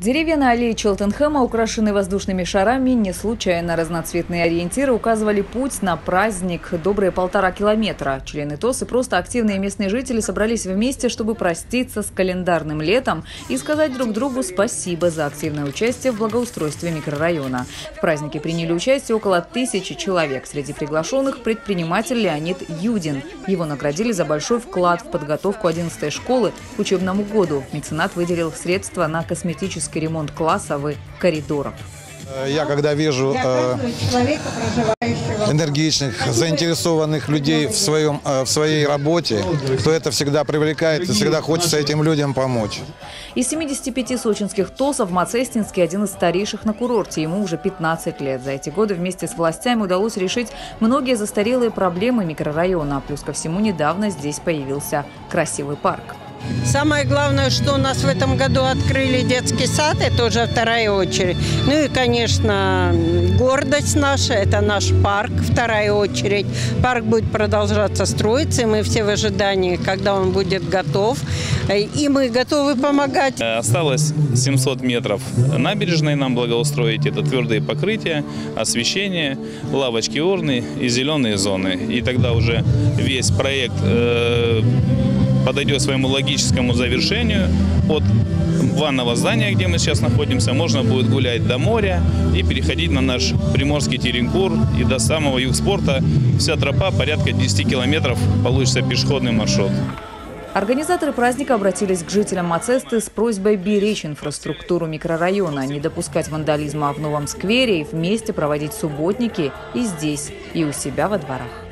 Деревья на аллее Челтенхэма, украшенные воздушными шарами, не случайно. Разноцветные ориентиры указывали путь на праздник добрые полтора километра. Члены ТОС и просто активные местные жители собрались вместе, чтобы проститься с календарным летом и сказать друг другу спасибо за активное участие в благоустройстве микрорайона. В празднике приняли участие около тысячи человек. Среди приглашенных предприниматель Леонид Юдин. Его наградили за большой вклад в подготовку 11 школы к учебному году. Меценат выделил средства на косметический ремонт классов и коридоров. Я когда вижу э, энергичных, заинтересованных людей в, своем, э, в своей работе, то это всегда привлекает и всегда хочется этим людям помочь. Из 75 сочинских ТОСов Мацестинский один из старейших на курорте. Ему уже 15 лет. За эти годы вместе с властями удалось решить многие застарелые проблемы микрорайона. Плюс ко всему недавно здесь появился красивый парк. Самое главное, что у нас в этом году открыли детский сад, это уже вторая очередь. Ну и, конечно, гордость наша, это наш парк, вторая очередь. Парк будет продолжаться строиться, и мы все в ожидании, когда он будет готов. И мы готовы помогать. Осталось 700 метров набережной нам благоустроить. Это твердые покрытия, освещение, лавочки, урны и зеленые зоны. И тогда уже весь проект э, подойдет своему логическому завершению. От ванного здания, где мы сейчас находимся, можно будет гулять до моря и переходить на наш приморский Теренкур и до самого югспорта. Вся тропа порядка 10 километров получится пешеходный маршрут. Организаторы праздника обратились к жителям Мацесты с просьбой беречь инфраструктуру микрорайона, не допускать вандализма в новом сквере и вместе проводить субботники и здесь, и у себя во дворах.